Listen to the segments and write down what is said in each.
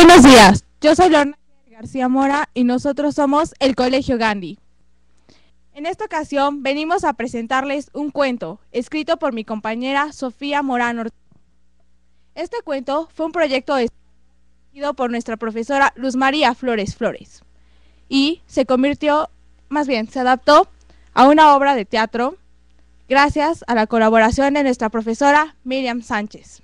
Buenos días, yo soy Lorna García Mora y nosotros somos el Colegio Gandhi. En esta ocasión venimos a presentarles un cuento escrito por mi compañera Sofía Morano. Este cuento fue un proyecto escrito por nuestra profesora Luz María Flores Flores y se convirtió, más bien, se adaptó a una obra de teatro gracias a la colaboración de nuestra profesora Miriam Sánchez.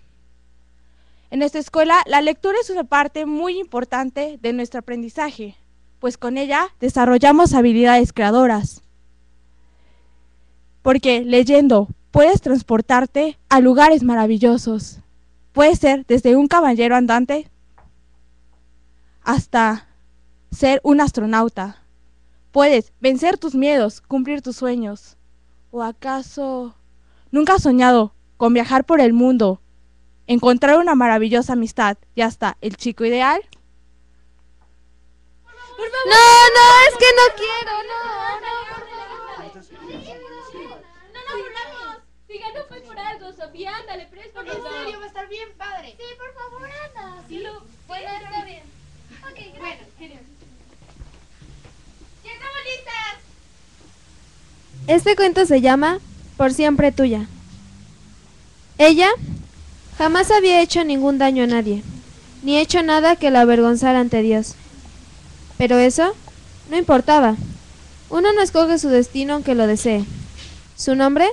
En nuestra escuela, la lectura es una parte muy importante de nuestro aprendizaje, pues con ella desarrollamos habilidades creadoras. Porque leyendo puedes transportarte a lugares maravillosos. Puede ser desde un caballero andante hasta ser un astronauta. Puedes vencer tus miedos, cumplir tus sueños. ¿O acaso nunca has soñado con viajar por el mundo encontrar una maravillosa amistad y hasta el chico ideal. No, no, es que no quiero, no, no. Siga, no fue por algo, Sofía, ándale, préstame. En serio, va a estar bien padre. Sí, por favor, anda. Sí, lo... Bueno, está bien. Ok, gracias. Bueno. ¡Ya estamos listas! Este cuento se llama Por siempre tuya. Ella Jamás había hecho ningún daño a nadie, ni hecho nada que la avergonzara ante Dios. Pero eso no importaba. Uno no escoge su destino aunque lo desee. Su nombre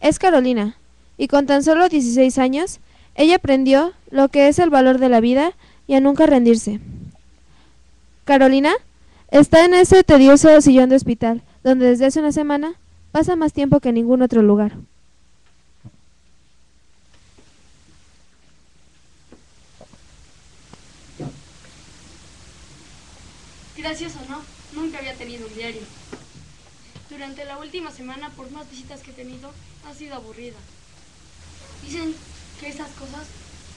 es Carolina, y con tan solo 16 años, ella aprendió lo que es el valor de la vida y a nunca rendirse. Carolina está en ese tedioso sillón de hospital, donde desde hace una semana pasa más tiempo que en ningún otro lugar. Gracias o no, nunca había tenido un diario. Durante la última semana, por más visitas que he tenido, ha sido aburrida. Dicen que esas cosas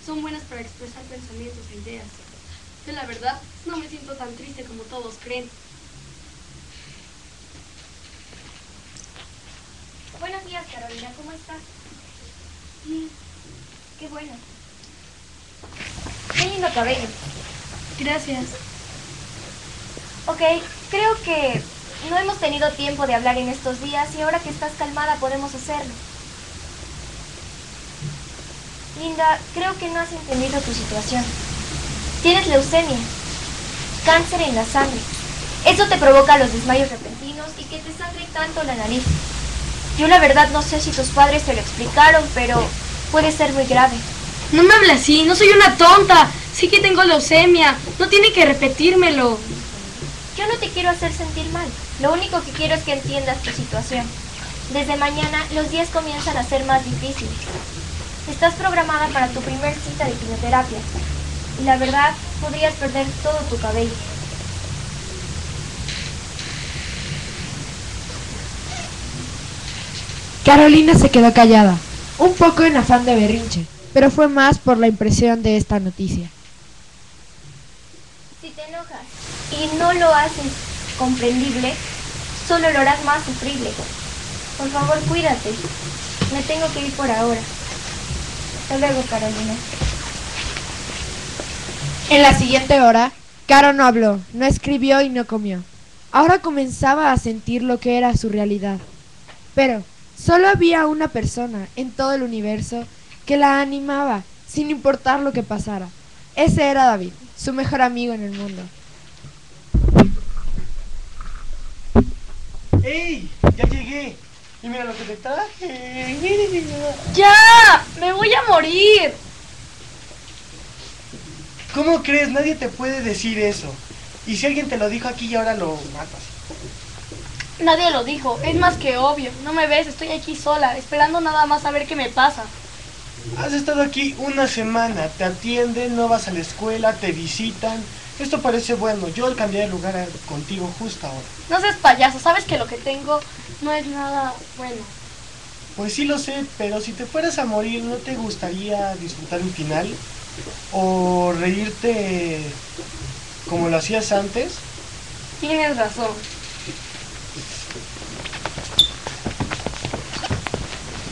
son buenas para expresar pensamientos e ideas. Yo la verdad no me siento tan triste como todos creen. Buenos días, Carolina, ¿cómo estás? Bien. Qué bueno. Qué lindo cabello. Gracias. Ok, creo que no hemos tenido tiempo de hablar en estos días y ahora que estás calmada podemos hacerlo. Linda, creo que no has entendido tu situación. Tienes leucemia, cáncer en la sangre. Eso te provoca los desmayos repentinos y que te sangre tanto la nariz. Yo la verdad no sé si tus padres te lo explicaron, pero puede ser muy grave. No me hables así, no soy una tonta. Sí que tengo leucemia. No tiene que repetírmelo. Yo no te quiero hacer sentir mal. Lo único que quiero es que entiendas tu situación. Desde mañana los días comienzan a ser más difíciles. Estás programada para tu primer cita de quimioterapia. Y la verdad, podrías perder todo tu cabello. Carolina se quedó callada, un poco en afán de berrinche, pero fue más por la impresión de esta noticia. Si te enojas y no lo haces comprendible, solo lo harás más sufrible. Por favor, cuídate. Me tengo que ir por ahora. Hasta luego, Carolina. En la siguiente hora, Caro no habló, no escribió y no comió. Ahora comenzaba a sentir lo que era su realidad. Pero solo había una persona en todo el universo que la animaba, sin importar lo que pasara. Ese era David, su mejor amigo en el mundo. ¡Ey! ¡Ya llegué! Y mira lo que te traje. ¡Ya! ¡Me voy a morir! ¿Cómo crees? Nadie te puede decir eso. Y si alguien te lo dijo aquí y ahora lo matas. Nadie lo dijo, es más que obvio. No me ves, estoy aquí sola, esperando nada más a ver qué me pasa. Has estado aquí una semana, te atienden, no vas a la escuela, te visitan. Esto parece bueno, yo cambié de lugar a- contigo justo ahora. No seas payaso, sabes que lo que tengo no es nada bueno. Pues sí lo sé, pero si te fueras a morir, ¿no te gustaría disfrutar un final? ¿O reírte como lo hacías antes? Tienes razón.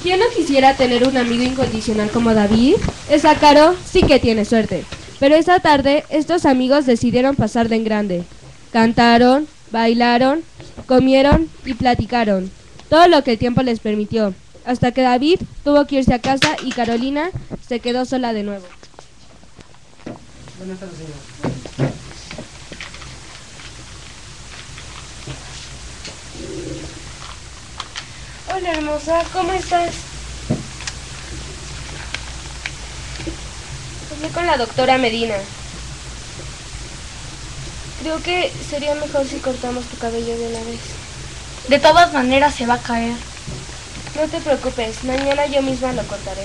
¿Quién no quisiera tener un amigo incondicional como David? Esa Caro sí que tiene suerte. Pero esa tarde estos amigos decidieron pasar de en grande. Cantaron, bailaron, comieron y platicaron. Todo lo que el tiempo les permitió. Hasta que David tuvo que irse a casa y Carolina se quedó sola de nuevo. Buenas tardes, señor. Hola hermosa, ¿cómo estás? Hablé con la doctora Medina. Creo que sería mejor si cortamos tu cabello de una vez. De todas maneras se va a caer. No te preocupes, mañana yo misma lo cortaré.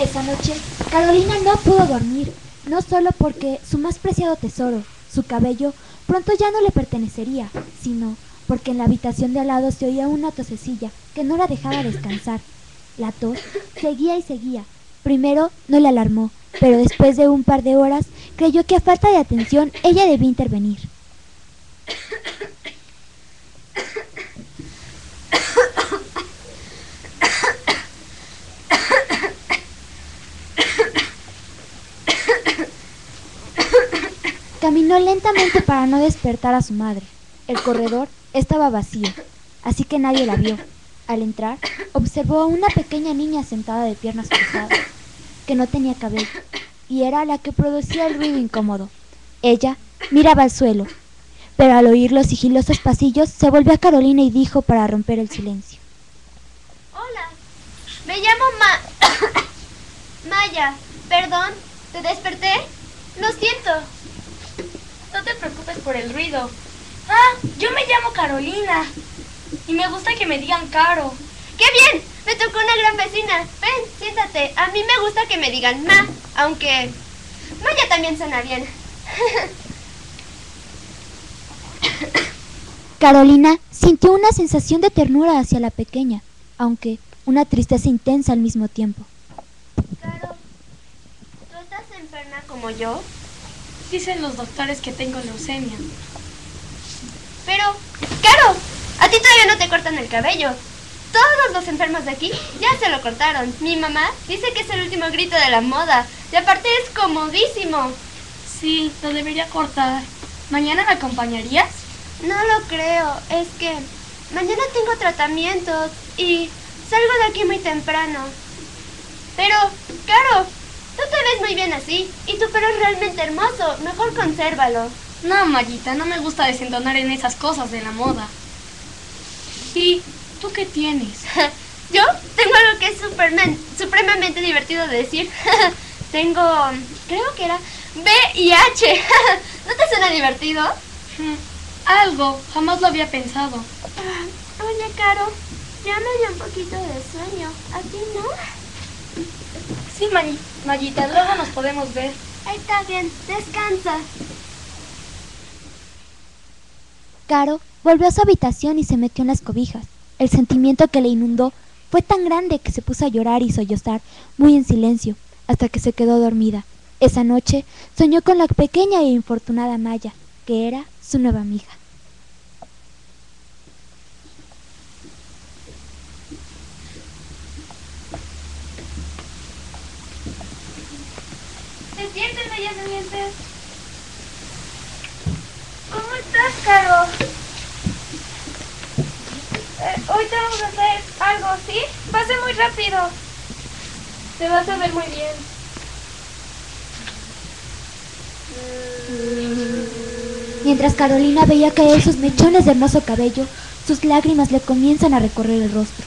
Esa noche, Carolina no pudo dormir, no solo porque su más preciado tesoro, su cabello, pronto ya no le pertenecería, sino porque en la habitación de al lado se oía una tosecilla que no la dejaba descansar. La tos seguía y seguía. Primero no le alarmó, pero después de un par de horas creyó que a falta de atención ella debía intervenir. Caminó lentamente para no despertar a su madre. El corredor estaba vacío, así que nadie la vio. Al entrar, observó a una pequeña niña sentada de piernas cruzadas, que no tenía cabello, y era la que producía el ruido incómodo. Ella miraba al suelo, pero al oír los sigilosos pasillos se volvió a Carolina y dijo para romper el silencio. Hola, me llamo Ma... Maya. Perdón, ¿te desperté? Lo siento. No te preocupes por el ruido. Ah, yo me llamo Carolina. Y me gusta que me digan Caro. ¡Qué bien! Me tocó una gran vecina. Ven, siéntate. A mí me gusta que me digan Ma, aunque Maya también suena bien. Carolina sintió una sensación de ternura hacia la pequeña, aunque una tristeza intensa al mismo tiempo. Caro, ¿tú estás enferma como yo? Dicen los doctores que tengo leucemia. Pero, Caro, a ti todavía no te cortan el cabello. Todos los enfermos de aquí ya se lo cortaron. Mi mamá dice que es el último grito de la moda. Y aparte es comodísimo. Sí, lo debería cortar. ¿Mañana me acompañarías? No lo creo. Es que mañana tengo tratamientos y salgo de aquí muy temprano. Pero, Caro, tú te ves muy bien así. Y tu pelo es realmente hermoso. Mejor consérvalo. No, Mayita, no me gusta desentonar en esas cosas de la moda. ¿Y tú qué tienes? Yo tengo algo que es supermen- supremamente divertido de decir. tengo, creo que era VIH. ¿No te suena divertido? Hmm, Algo, jamás lo había pensado. Ah, Oye, Caro, ya me dio un poquito de sueño. ¿A ti no? Sí, May- Mayita, luego nos podemos ver. Está bien, descansa. Caro volvió a su habitación y se metió en las cobijas. El sentimiento que le inundó fue tan grande que se puso a llorar y sollozar muy en silencio hasta que se quedó dormida. Esa noche soñó con la pequeña e infortunada Maya, que era su nueva amiga. Despierten, bellas durmientes. ¿Cómo estás, Caro? Eh, hoy te vamos a hacer algo, ¿sí? Va a ser muy rápido. Te vas a ver muy bien. Mientras Carolina veía caer sus mechones de hermoso cabello, sus lágrimas le comienzan a recorrer el rostro.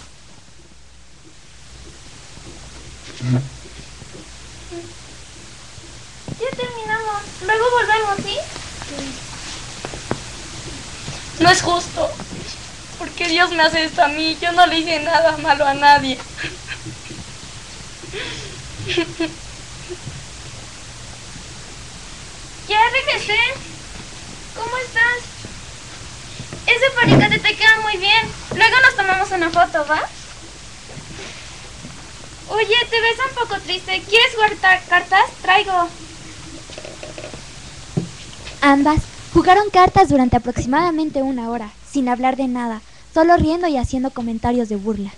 Ya terminamos. Luego volvemos, ¿sí? No es justo. ¿Por qué Dios me hace esto a mí? Yo no le hice nada malo a nadie. Ya regresé. ¿Cómo estás? Ese paricate te queda muy bien. Luego nos tomamos una foto, ¿va? Oye, te ves un poco triste. ¿Quieres guardar cartas? Traigo. Ambas jugaron cartas durante aproximadamente una hora, sin hablar de nada, solo riendo y haciendo comentarios de burla.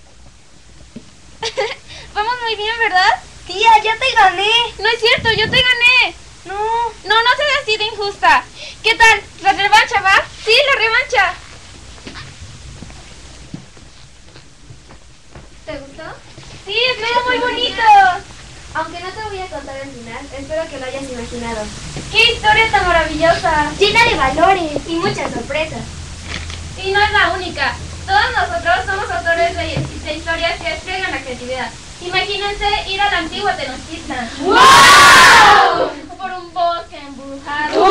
Vamos muy bien, ¿verdad? Tía, ya te gané. No es cierto, yo te gané. No. No, no seas así de injusta. ¿Qué tal? ¿La revancha va? Sí, la revancha. ¿Te gustó? Sí, estuvo muy bonito. Aunque no te voy a contar el final, espero que lo hayas imaginado. ¡Qué historia tan maravillosa! Llena de valores. Y muchas sorpresas. Y no es la única. Todos nosotros somos autores de, de historias que despliegan la creatividad. Imagínense ir a la antigua Tenochtitlan. ¡Wow! Por un bosque embrujado.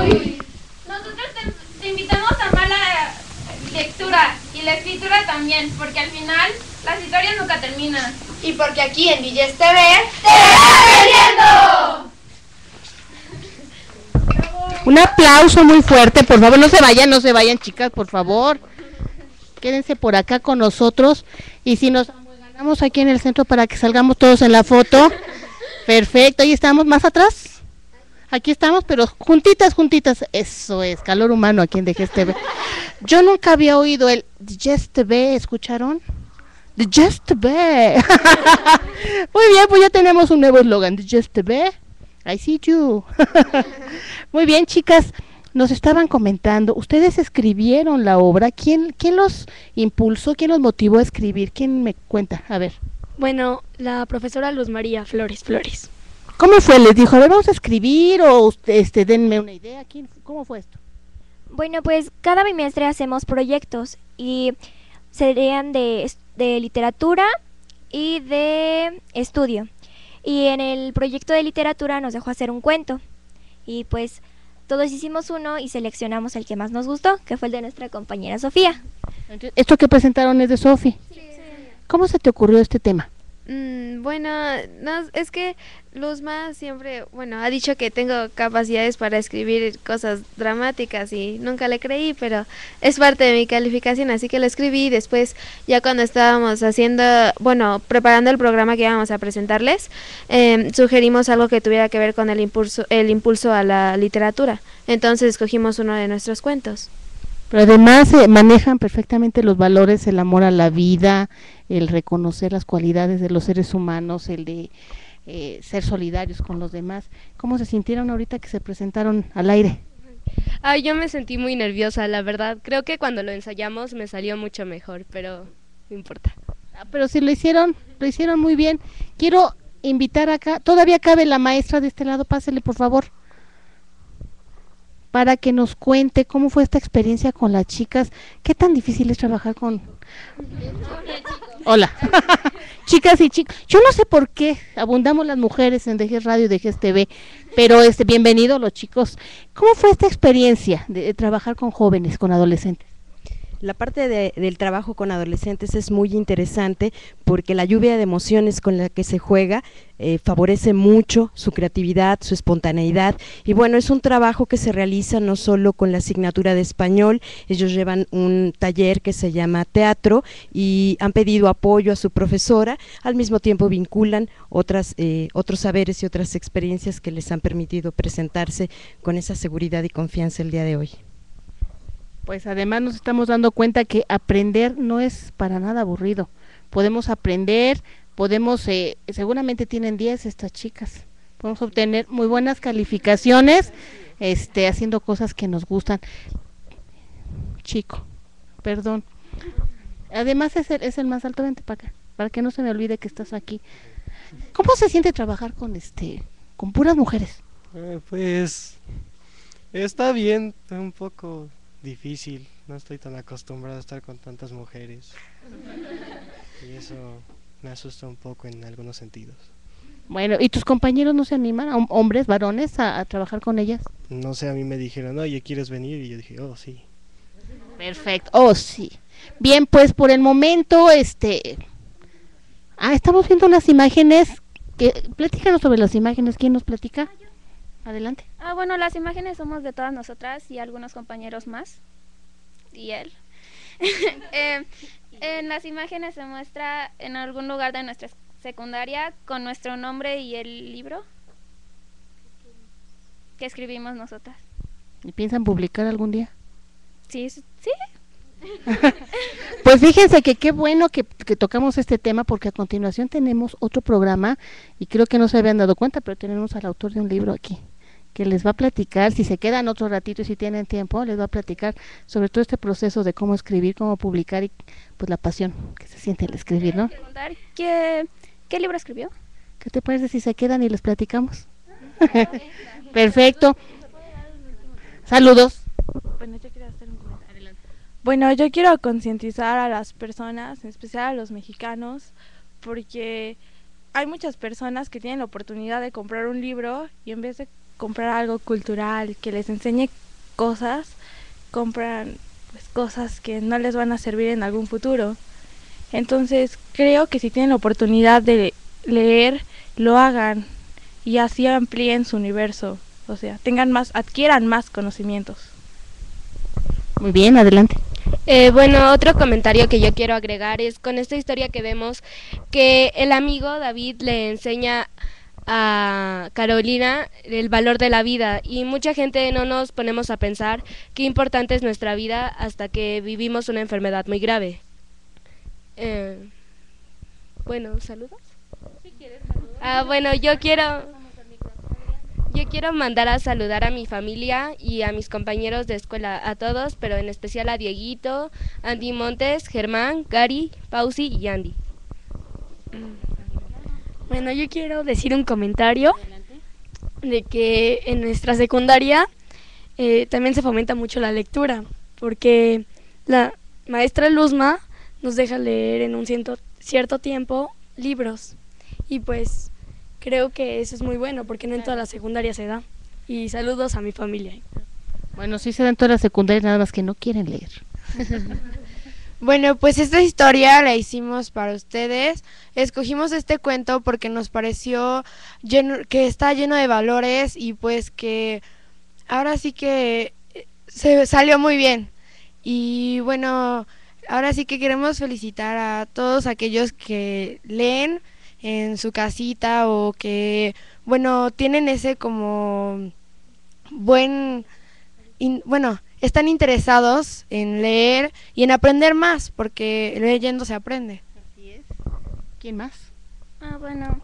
Uy. Nosotros te, te invitamos a amar la lectura y la escritura también, porque al final las historias nunca terminan. Y porque aquí en Villas TV... Un aplauso muy fuerte, por favor, no se vayan, no se vayan, chicas, por favor. Quédense por acá con nosotros y si nos ganamos aquí en el centro para que salgamos todos en la foto. Perfecto, ahí estamos más atrás. Aquí estamos, pero juntitas, juntitas. Eso es, calor humano aquí en DGSTV. Yo nunca había oído el DGSTV, ¿escucharon? DGSTV. Muy bien, pues ya tenemos un nuevo eslogan, DGSTV. I see you. Muy bien, chicas. Nos estaban comentando, ustedes escribieron la obra. ¿Quién, ¿Quién los impulsó? ¿Quién los motivó a escribir? ¿Quién me cuenta? A ver. Bueno, la profesora Luz María Flores Flores. ¿Cómo fue? ¿Les dijo, a ver, vamos a escribir o este, denme una idea? ¿Quién, ¿Cómo fue esto? Bueno, pues cada bimestre hacemos proyectos y serían de, de literatura y de estudio. Y en el proyecto de literatura nos dejó hacer un cuento. Y pues todos hicimos uno y seleccionamos el que más nos gustó, que fue el de nuestra compañera Sofía. Entonces, Esto que presentaron es de Sofi. ¿Cómo se te ocurrió este tema? Mm, bueno, no, es que Luzma siempre, bueno, ha dicho que tengo capacidades para escribir cosas dramáticas y nunca le creí, pero es parte de mi calificación, así que lo escribí y después, ya cuando estábamos haciendo, bueno, preparando el programa que íbamos a presentarles, em, sugerimos algo que tuviera que ver con el impulso, el impulso a la literatura. Entonces escogimos uno de nuestros cuentos. Pero además eh, manejan perfectamente los valores, el amor a la vida, el reconocer las cualidades de los seres humanos, el de eh, ser solidarios con los demás. ¿Cómo se sintieron ahorita que se presentaron al aire? Ay, yo me sentí muy nerviosa, la verdad. Creo que cuando lo ensayamos me salió mucho mejor, pero no importa. Ah, pero si lo hicieron, lo hicieron muy bien. Quiero invitar acá, todavía cabe la maestra de este lado, pásele por favor, para que nos cuente cómo fue esta experiencia con las chicas. ¿Qué tan difícil es trabajar con... Hola, chicas y chicos. Yo no sé por qué abundamos las mujeres en DG Radio y DG TV, pero este, bienvenido los chicos. ¿Cómo fue esta experiencia de, de trabajar con jóvenes, con adolescentes? La parte de- del trabajo con adolescentes es muy interesante porque la lluvia de emociones con la que se juega eh, favorece mucho su creatividad, su espontaneidad y bueno, es un trabajo que se realiza no solo con la asignatura de español, ellos llevan un taller que se llama teatro y han pedido apoyo a su profesora, al mismo tiempo vinculan otras, eh, otros saberes y otras experiencias que les han permitido presentarse con esa seguridad y confianza el día de hoy. Pues además nos estamos dando cuenta que aprender no es para nada aburrido. Podemos aprender, podemos, eh, seguramente tienen 10 estas chicas. Podemos obtener muy buenas calificaciones este, haciendo cosas que nos gustan. Chico, perdón. Además es el, es el más alto, vente para para que no se me olvide que estás aquí. ¿Cómo se siente trabajar con este, con puras mujeres? Eh, pues está bien, un poco difícil. No estoy tan acostumbrado a estar con tantas mujeres. Y eso me asusta un poco en algunos sentidos. Bueno, ¿y tus compañeros no se animan, hom- hombres, varones, a, a trabajar con ellas? No sé, a mí me dijeron, oye, ¿quieres venir? Y yo dije, oh, sí. Perfecto. Oh, sí. Bien, pues por el momento, este. Ah, estamos viendo unas imágenes. Que... Platícanos sobre las imágenes. ¿Quién nos platica? Adelante. Ah, bueno, las imágenes somos de todas nosotras y algunos compañeros más. Y él. Eh, en las imágenes se muestra en algún lugar de nuestra secundaria con nuestro nombre y el libro que escribimos nosotras. ¿Y piensan publicar algún día? Sí, sí. pues fíjense que qué bueno que, que, tocamos este tema porque a continuación tenemos otro programa y creo que no se habían dado cuenta, pero tenemos al autor de un libro aquí que les va a platicar, si se quedan otro ratito y si tienen tiempo, les va a platicar sobre todo este proceso de cómo escribir, cómo publicar y pues la pasión que se siente al escribir, ¿no? ¿Qué, qué libro escribió? ¿Qué te parece si se quedan y les platicamos? Perfecto. Saludos. Bueno, yo quiero hacer un comentario. Bueno, yo quiero concientizar a las personas, en especial a los mexicanos, porque hay muchas personas que tienen la oportunidad de comprar un libro y en vez de comprar algo cultural que les enseñe cosas, compran pues, cosas que no les van a servir en algún futuro. Entonces creo que si tienen la oportunidad de leer, lo hagan y así amplíen su universo, o sea, tengan más, adquieran más conocimientos. Muy bien, adelante. Eh, bueno, otro comentario que yo quiero agregar es con esta historia que vemos que el amigo David le enseña a Carolina el valor de la vida y mucha gente no nos ponemos a pensar qué importante es nuestra vida hasta que vivimos una enfermedad muy grave. Eh, bueno, ¿saludos? Ah, bueno, yo quiero yo quiero mandar a saludar a mi familia y a mis compañeros de escuela, a todos, pero en especial a Dieguito, Andy Montes, Germán, Gary, Pausi y Andy. Bueno, yo quiero decir un comentario de que en nuestra secundaria eh, también se fomenta mucho la lectura, porque la maestra Luzma nos deja leer en un cierto, cierto tiempo libros. Y pues creo que eso es muy bueno, porque no en toda la secundaria se da. Y saludos a mi familia. Bueno, sí se da en toda la secundaria, nada más que no quieren leer. Bueno, pues esta historia la hicimos para ustedes. Escogimos este cuento porque nos pareció que está lleno de valores y pues que ahora sí que eh, se salió muy bien. Y bueno, ahora sí que queremos felicitar a todos aquellos que leen en su casita o que, bueno, tienen ese como buen, bueno, están interesados en leer y en aprender más, porque leyendo se aprende. Así es. ¿Quién más? Ah, bueno,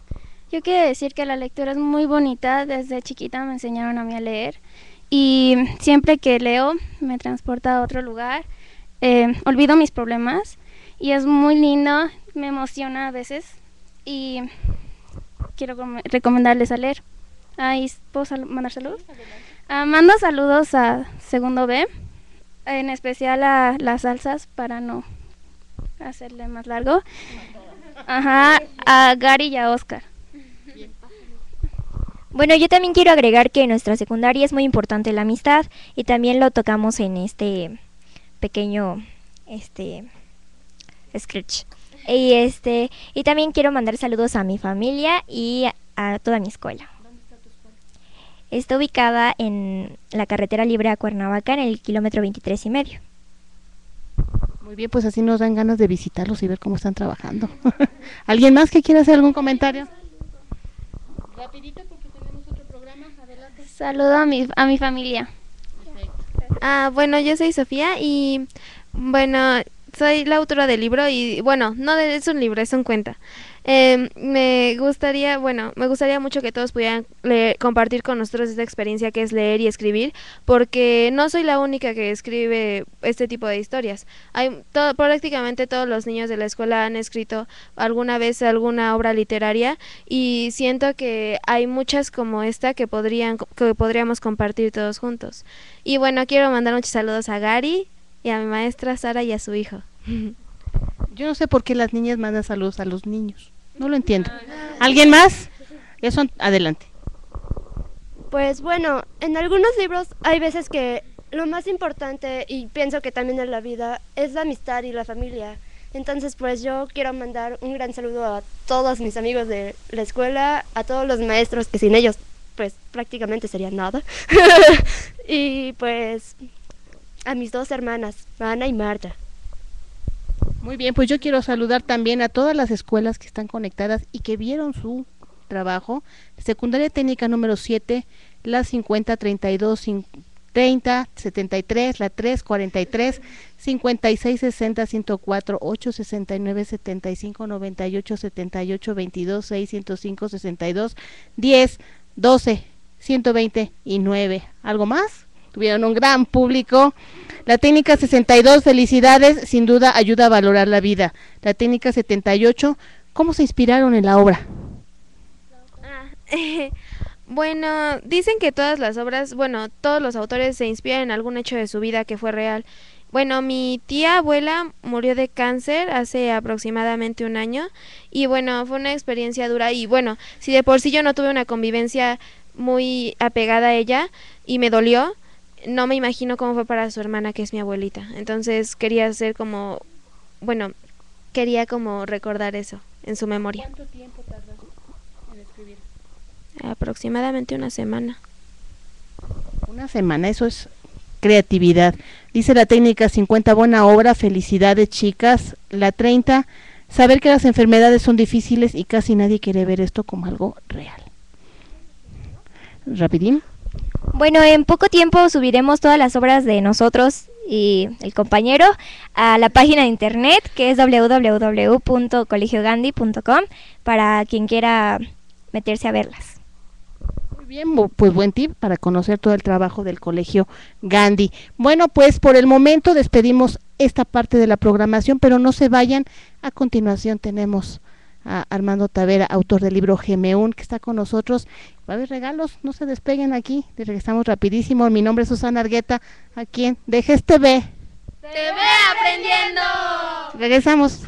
yo quiero decir que la lectura es muy bonita. Desde chiquita me enseñaron a mí a leer y siempre que leo me transporta a otro lugar. Eh, olvido mis problemas y es muy lindo, me emociona a veces y quiero recomendarles a leer. Ahí, ¿Puedo mandar saludos? Ah, mando saludos a Segundo B, en especial a las salsas para no hacerle más largo. Ajá, a Gary y a Oscar. Bueno, yo también quiero agregar que en nuestra secundaria es muy importante la amistad y también lo tocamos en este pequeño este sketch. Y este y también quiero mandar saludos a mi familia y a toda mi escuela. Está ubicada en la carretera libre a Cuernavaca en el kilómetro 23 y medio. Muy bien, pues así nos dan ganas de visitarlos y ver cómo están trabajando. ¿Alguien más que quiera hacer algún comentario? Rapidito porque tenemos otro programa. Adelante. Saludo a mi, a mi familia. Ah, bueno, yo soy Sofía y bueno, soy la autora del libro y bueno, no es un libro, es un cuento. Eh, me gustaría, bueno, me gustaría mucho que todos pudieran compartir con nosotros esta experiencia que es leer y escribir, porque no soy la única que escribe este tipo de historias. Hay prácticamente todos los niños de la escuela han escrito alguna vez alguna obra literaria y siento que hay muchas como esta que podrían que podríamos compartir todos juntos. Y bueno, quiero mandar muchos saludos a Gary y a mi maestra Sara y a su hijo. Yo no sé por qué las niñas mandan saludos a los niños. No lo entiendo. ¿Alguien más? Adelante. Pues bueno, en algunos libros hay veces que lo más importante, y pienso que también en la vida, es la amistad y la familia. Entonces, pues yo quiero mandar un gran saludo a todos mis amigos de la escuela, a todos los maestros que sin ellos, pues prácticamente sería nada. y pues a mis dos hermanas, Ana y Marta. Muy bien, pues yo quiero saludar también a todas las escuelas que están conectadas y que vieron su trabajo. Secundaria Técnica número 7, la 5032 30, 73, la 3, 43, 56, 60, 104, 8, 69, 75, 98, 78, 22, 6, 105, 62, 10, 12, 120 y 9. ¿Algo más? Tuvieron un gran público. La técnica 62, felicidades, sin duda ayuda a valorar la vida. La técnica 78, ¿cómo se inspiraron en la obra? Bueno, dicen que todas las obras, bueno, todos los autores se inspiran en algún hecho de su vida que fue real. Bueno, mi tía abuela murió de cáncer hace aproximadamente un año y bueno, fue una experiencia dura y bueno, si de por sí yo no tuve una convivencia muy apegada a ella y me dolió, no me imagino cómo fue para su hermana que es mi abuelita. Entonces quería hacer como, bueno, quería como recordar eso en su memoria. ¿Cuánto tiempo tardó en escribir? Aproximadamente una semana. Una semana, eso es creatividad. Dice la técnica 50, buena obra, felicidades chicas. La 30, saber que las enfermedades son difíciles y casi nadie quiere ver esto como algo real. Rapidín. Bueno, en poco tiempo subiremos todas las obras de nosotros y el compañero a la página de internet que es www.colegiogandhi.com para quien quiera meterse a verlas. Muy bien, pues buen tip para conocer todo el trabajo del Colegio Gandhi. Bueno, pues por el momento despedimos esta parte de la programación, pero no se vayan. A continuación tenemos a Armando Tavera, autor del libro Gemeún, que está con nosotros. Va a haber regalos, no se despeguen aquí, regresamos rapidísimo. Mi nombre es Susana Argueta, aquí en Dejes TV. TV aprendiendo. Regresamos.